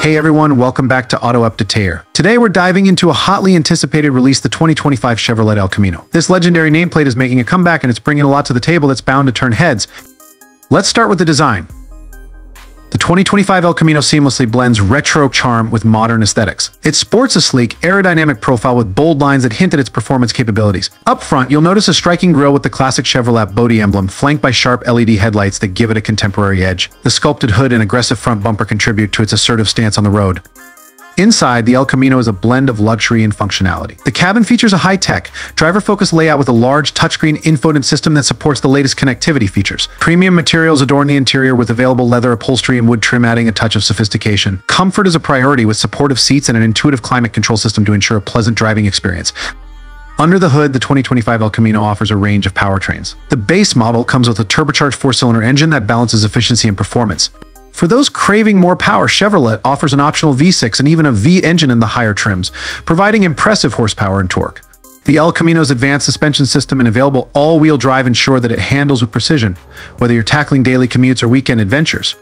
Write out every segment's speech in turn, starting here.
Hey everyone, welcome back to Auto Updater. Today we're diving into a hotly anticipated release, the 2025 Chevrolet El Camino. This legendary nameplate is making a comeback and it's bringing a lot to the table that's bound to turn heads. Let's start with the design. The 2025 El Camino seamlessly blends retro charm with modern aesthetics. It sports a sleek, aerodynamic profile with bold lines that hint at its performance capabilities. Up front, you'll notice a striking grille with the classic Chevrolet bowtie emblem, flanked by sharp LED headlights that give it a contemporary edge. The sculpted hood and aggressive front bumper contribute to its assertive stance on the road. Inside, the El Camino is a blend of luxury and functionality. The cabin features a high-tech, driver-focused layout with a large touchscreen infotainment system that supports the latest connectivity features. Premium materials adorn the interior with available leather upholstery and wood trim adding a touch of sophistication. Comfort is a priority with supportive seats and an intuitive climate control system to ensure a pleasant driving experience. Under the hood, the 2025 El Camino offers a range of powertrains. The base model comes with a turbocharged four-cylinder engine that balances efficiency and performance. For those craving more power, Chevrolet offers an optional V6 and even a V engine in the higher trims, providing impressive horsepower and torque. The El Camino's advanced suspension system and available all-wheel drive ensure that it handles with precision, whether you're tackling daily commutes or weekend adventures.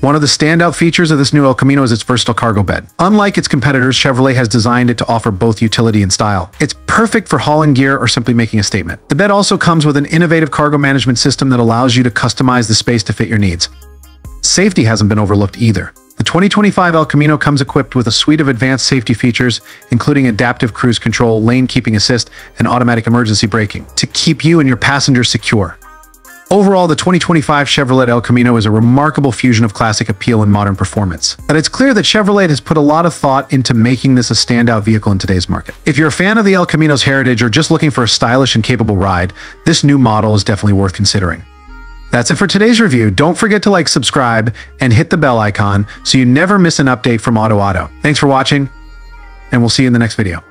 One of the standout features of this new El Camino is its versatile cargo bed. Unlike its competitors, Chevrolet has designed it to offer both utility and style. It's perfect for hauling gear or simply making a statement. The bed also comes with an innovative cargo management system that allows you to customize the space to fit your needs. Safety hasn't been overlooked either. The 2025 El Camino comes equipped with a suite of advanced safety features, including adaptive cruise control, lane keeping assist, and automatic emergency braking, to keep you and your passengers secure. Overall, the 2025 Chevrolet El Camino is a remarkable fusion of classic appeal and modern performance. But it's clear that Chevrolet has put a lot of thought into making this a standout vehicle in today's market. If you're a fan of the El Camino's heritage or just looking for a stylish and capable ride, this new model is definitely worth considering. That's it for today's review. Don't forget to like, subscribe, and hit the bell icon so you never miss an update from Auto Auto. Thanks for watching, and we'll see you in the next video.